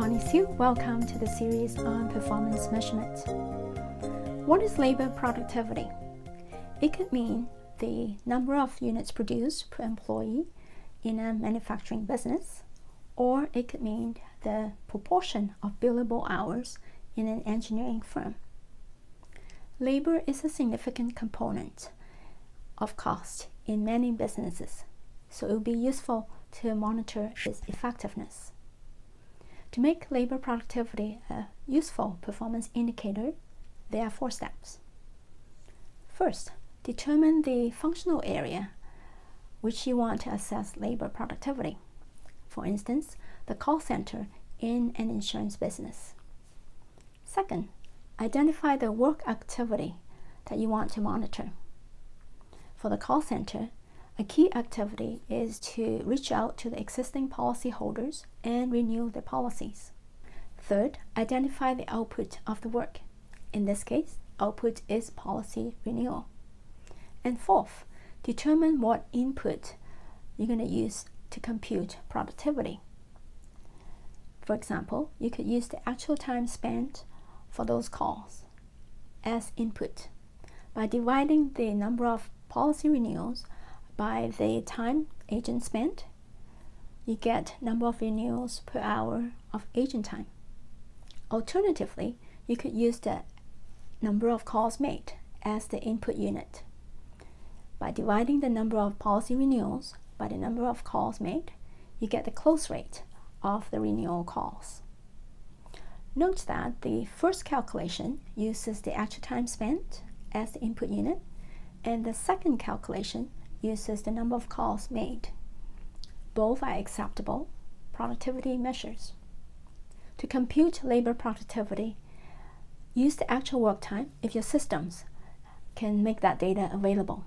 Connie Siu. Welcome to the series on performance measurement. What is labor productivity? It could mean the number of units produced per employee in a manufacturing business, or it could mean the proportion of billable hours in an engineering firm. Labor is a significant component of cost in many businesses, so it will be useful to monitor its effectiveness. To make labor productivity a useful performance indicator, there are four steps. First, determine the functional area which you want to assess labor productivity. For instance, the call center in an insurance business. Second, identify the work activity that you want to monitor. For the call center, a key activity is to reach out to the existing policyholders and renew their policies. Third, identify the output of the work. In this case, output is policy renewal. And fourth, determine what input you're going to use to compute productivity. For example, you could use the actual time spent for those calls as input by dividing the number of policy renewals by the time agent spent, you get number of renewals per hour of agent time. Alternatively, you could use the number of calls made as the input unit. By dividing the number of policy renewals by the number of calls made, you get the close rate of the renewal calls. Note that the first calculation uses the actual time spent as the input unit, and the second calculation uses the number of calls made. Both are acceptable productivity measures. To compute labor productivity, use the actual work time if your systems can make that data available.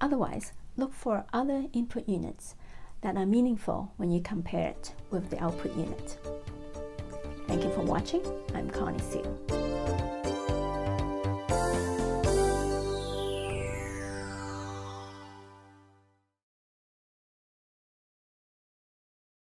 Otherwise, look for other input units that are meaningful when you compare it with the output unit. Thank you for watching. I'm Connie Siu.